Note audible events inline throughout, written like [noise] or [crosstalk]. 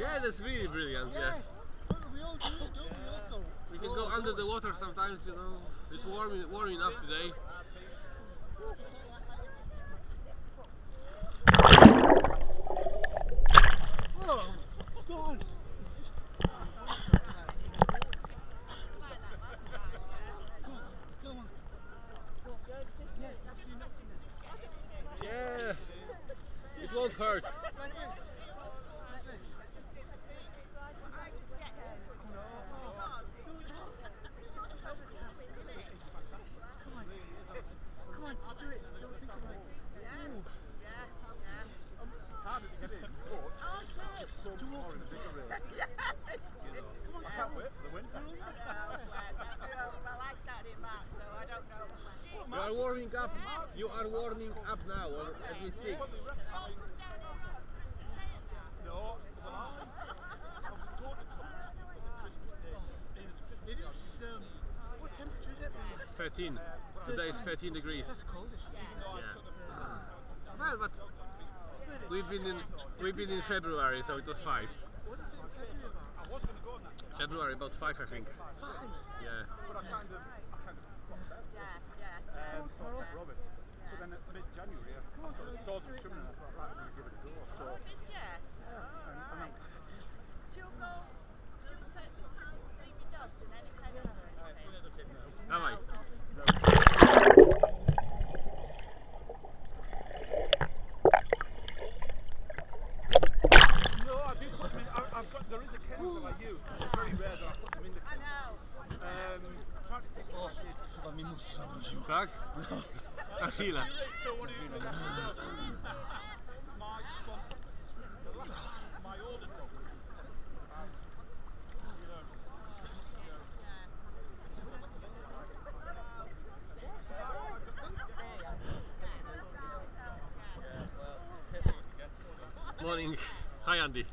It's really brilliant, yes. Well, we all do don't we, Otto? We can go under the water sometimes, you know. It's warm, warm enough today. Oh, God. Come on. Yes, actually nothing there. Yes. It won't hurt. Like this. Like this. Come on. Come on, just do it. Don't think about it. Ooh. Hard to get in, but so more in a bigger race. You know, I can't wait for the winter. You are warming up. You are warming up now, as we speak. No, well, I'm- I'm going to come for the day. It is, um, what temperature is it? 13. Today is 13 degrees. That's cold, isn't it? Yeah. Well, but we've been in we've been in February, so it was five. What is it in February about? I was going to go on that February about five, I think. Five. Yeah. but I kind of, I kind of dropped out. Um, thought I'd rub it. But then mid-January, I sort of saw it swimming and I thought, right, I'm going to give it a go. So, and, and I'm, Dawaj. no, I do put them in, I, I've got, there is a chemical I use, it's very rare that I put them in the kennel. Um, I'm trying to think what I did. Chyba mi mózg zawrócił. Tak? Na chwilę. So what do you think? My son, the last, my dog, um, you know, Morning. Hi Andy.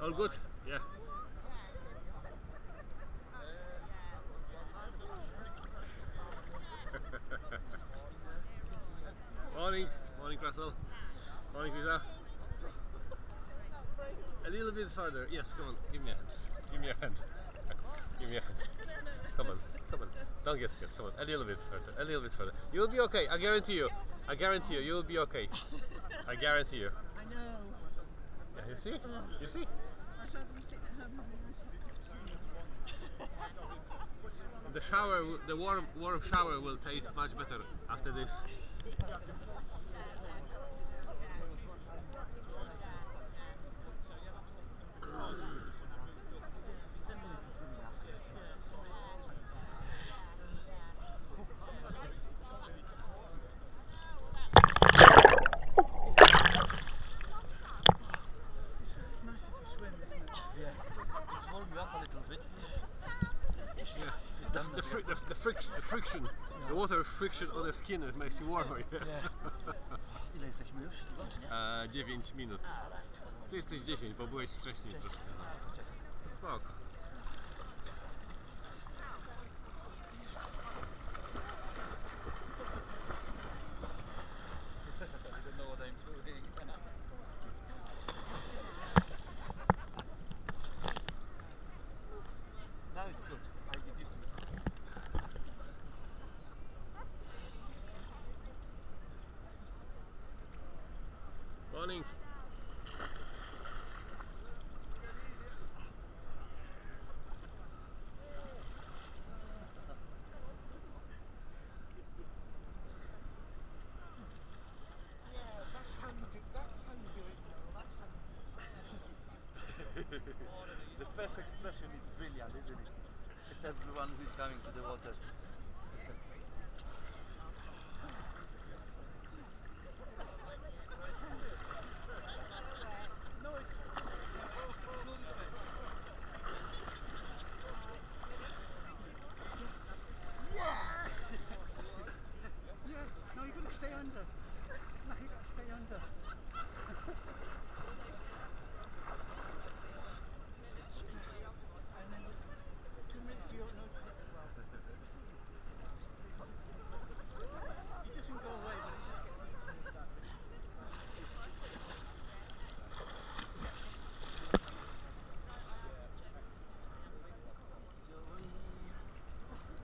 All good? Yeah. Morning. Morning Russell. Morning. A little bit further. Yes, come on. Give me a hand. Give me a hand. [laughs] Give me a hand. Come on. Come on. Don't get scared. Come on. A little bit further. A little bit further. You'll be okay. I guarantee you. I guarantee you. You'll be okay. I guarantee you. I know. Yeah, you see? You see? I'd rather be sitting at home having a nice hot of tea. The shower, the warm, warm shower will taste much better after this. It's nicer to swim, isn't it? Yeah. It's warming up a little bit. Yeah. The, the, fri- the, the, friction, the friction, the water friction on the skin it makes you warmer. Yeah. [laughs] Ile jesteśmy już? Chyba, czy nie? E, 9 minut. Ty jesteś 10, bo byłeś wcześniej troszkę. Spoko. I don't know what I'm doing. Now it's good. I get used to it. Morning. Yeah, that's how you do, that's how you do it now. That's how you [laughs] the first expression is brilliant, isn't it? It's everyone who's coming to the water.